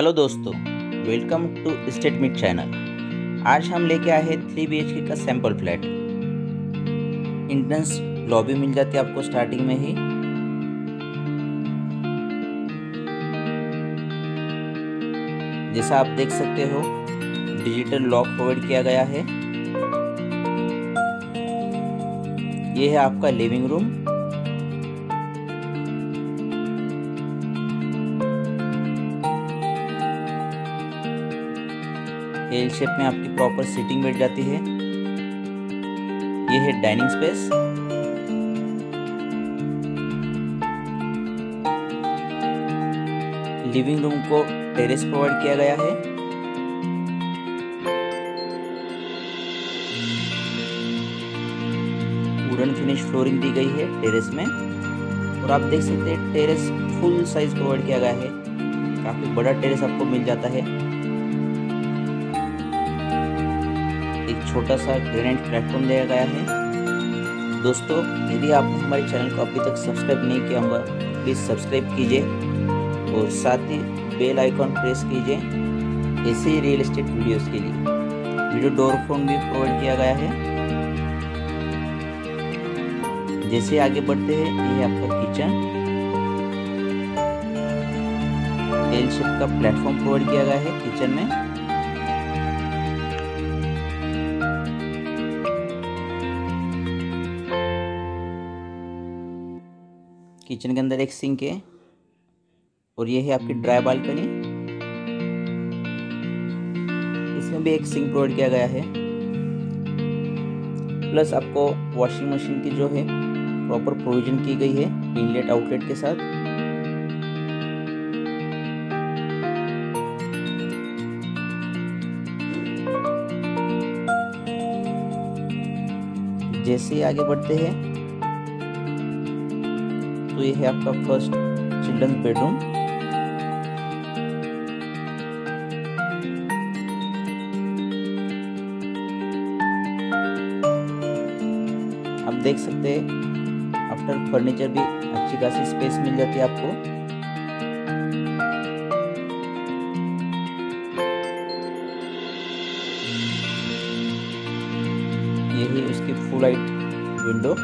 Hello दोस्तों welcome to state मिट channel आज हम लेके आए हैं three B K sample flat entrance lobby मिल जाती है आपको स्टार्टिंग में ही. जैसा आप देख सकते हो डिजिटल लॉक प्रोवाइड किया गया है. ये है आपका लिविंग रूम एल शेप में आपकी प्रॉपर सीटिंग बैठ जाती है। ये है डाइनिंग स्पेस लिविंग रूम को टेरेस प्रोवाइड किया गया है। वुडन फिनिश फ्लोरिंग दी गई है टेरेस में। और आप देख सकते हैं टेरेस फुल साइज़ प्रोवाइड किया गया है। काफ़ी बड़ा टेरेस आपको मिल जाता है। एक छोटा सा ग्रेनाइट प्लेटफॉर्म दिया गया है। दोस्तों, यदि आपने हमारे चैनल को अभी तक सब्सक्राइब नहीं किया होगा प्लीज़ सब्सक्राइब कीजिए और साथ ही बेल आइकॉन प्रेस कीजिए ऐसे ही रियल एस्टेट वीडियोस के लिए। वीडियो डोर फ़ोन भी प्रोवाइड किया गया है। जैसे आगे बढ़ते हैं, ये आपका किचन एल शेप का प्लेटफॉर्म प्रोवाइड किया गया है किचन में। किचन के अंदर एक सिंक है और ये है आपकी ड्राई बालकनी। इसमें भी एक सिंक प्रोवाइड किया गया है। प्लस आपको वॉशिंग मशीन की जो है प्रॉपर प्रोविज़न की गई है इनलेट आउटलेट के साथ। जैसे ही आगे बढ़ते हैं तो ये है आपका फ़र्स्ट चिल्ड्रंस बेडरूम आप देख सकते हैं आफ्टर फर्नीचर भी अच्छी खासी स्पेस मिल जाती है आपको। ये है उसकी full light window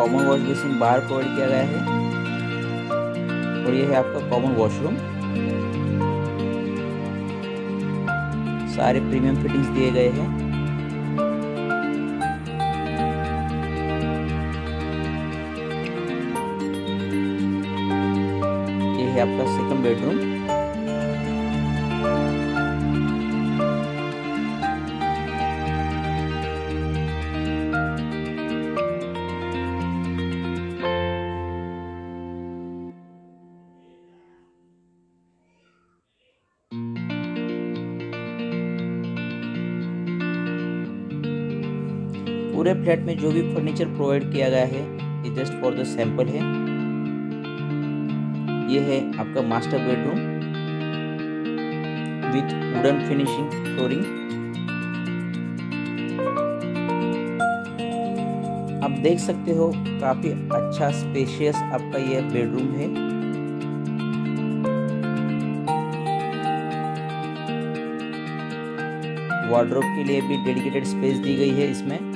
common wash basin बाहर प्रोवाइड किया गया है। और ये है आपका कॉमन वॉशरूम सारे प्रीमियम फिटिंग्स दिए गए हैं। ये है आपका सेकंड बेडरूम पूरे फ्लैट में जो भी फर्नीचर प्रोवाइड किया गया है, ये जस्ट फॉर द सैंपल है। ये है आपका master bedroom with wooden finishing flooring आप देख सकते हो काफ़ी अच्छा स्पेशियस आपका ये बेडरूम है। वार्ड्रोब के लिए भी डेडिकेटेड स्पेस दी गई है इसमें।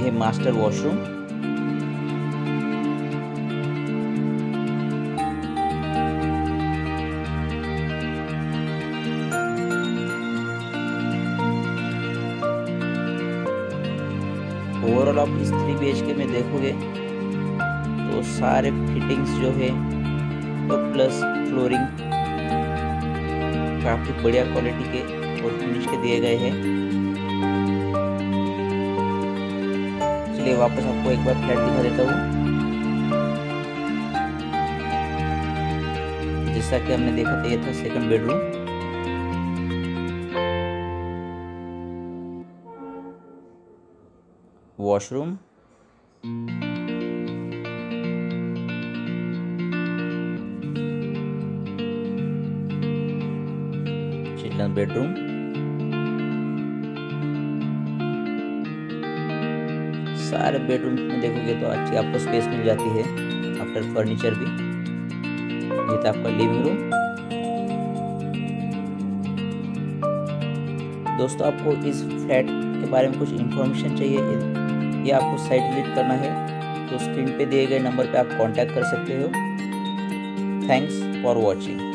है मास्टर वॉशरूम ओवरऑल आप इस थ्री बी में देखोगे तो सारे फिटिंग्स जो है तो प्लस फ्लोरिंग काफ़ी बढ़िया क्वालिटी के और फिनिश के दिए गए हैं। चलिए वापस आपको एक बार फ्लैट दिखा देता हूँ। जैसा कि हमने देखा था, ये था second bedroom washroom children bedroom सारे बेडरूम में देखोगे तो अच्छी आपको स्पेस मिल जाती है। आफ्टर फर्नीचर भी। ये था आपका लिविंग रूम दोस्तों, आपको इस फ्लैट के बारे में कुछ इन्फॉर्मेशन चाहिए। या आपको साइट विज़िट करना है। तो स्क्रीन पे दिए गए नंबर पे आप कांटेक्ट कर सकते हो। Thanks for watching